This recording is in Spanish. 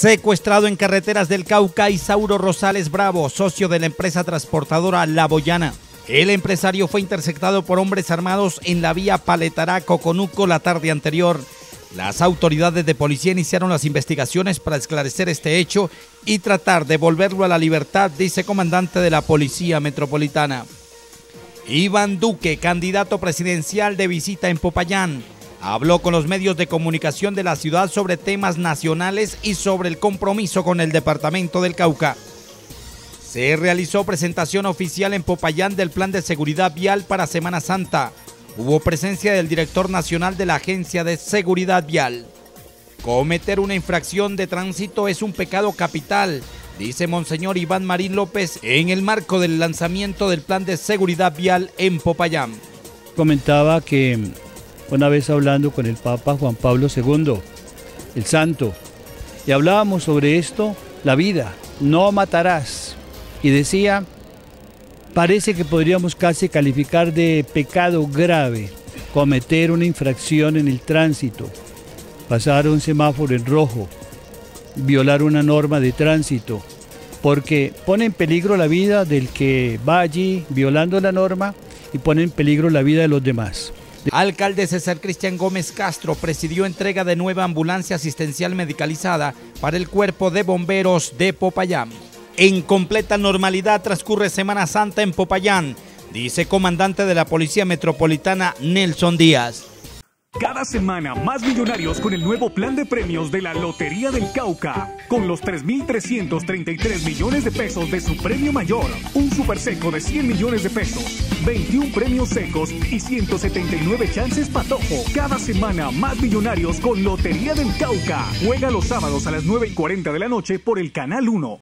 Secuestrado en carreteras del Cauca, Isauro Rosales Bravo, socio de la empresa transportadora La Boyana. El empresario fue interceptado por hombres armados en la vía Paletará-Coconuco la tarde anterior. Las autoridades de policía iniciaron las investigaciones para esclarecer este hecho y tratar de volverlo a la libertad, dice comandante de la Policía Metropolitana. Iván Duque, candidato presidencial de visita en Popayán habló con los medios de comunicación de la ciudad sobre temas nacionales y sobre el compromiso con el departamento del Cauca. Se realizó presentación oficial en Popayán del Plan de Seguridad Vial para Semana Santa. Hubo presencia del director nacional de la Agencia de Seguridad Vial. Cometer una infracción de tránsito es un pecado capital, dice Monseñor Iván Marín López en el marco del lanzamiento del Plan de Seguridad Vial en Popayán. Comentaba que una vez hablando con el Papa Juan Pablo II, el Santo, y hablábamos sobre esto, la vida, no matarás. Y decía, parece que podríamos casi calificar de pecado grave cometer una infracción en el tránsito, pasar un semáforo en rojo, violar una norma de tránsito, porque pone en peligro la vida del que va allí violando la norma y pone en peligro la vida de los demás. Alcalde César Cristian Gómez Castro presidió entrega de nueva ambulancia asistencial medicalizada para el cuerpo de bomberos de Popayán. En completa normalidad transcurre Semana Santa en Popayán, dice comandante de la Policía Metropolitana Nelson Díaz. Cada semana más millonarios con el nuevo plan de premios de la Lotería del Cauca. Con los 3.333 millones de pesos de su premio mayor, un super seco de 100 millones de pesos, 21 premios secos y 179 chances patojo. Cada semana más millonarios con Lotería del Cauca. Juega los sábados a las 9 y 40 de la noche por el Canal 1.